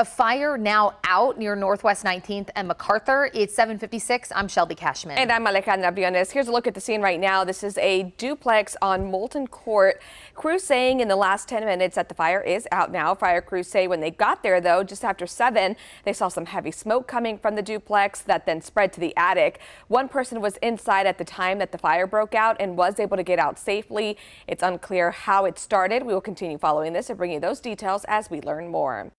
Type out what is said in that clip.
A fire now out near Northwest 19th and MacArthur. It's 756. I'm Shelby Cashman. And I'm Alejandra Briones. Here's a look at the scene right now. This is a duplex on Moulton Court. Crews saying in the last 10 minutes that the fire is out now. Fire crews say when they got there, though, just after 7, they saw some heavy smoke coming from the duplex that then spread to the attic. One person was inside at the time that the fire broke out and was able to get out safely. It's unclear how it started. We will continue following this and bring you those details as we learn more.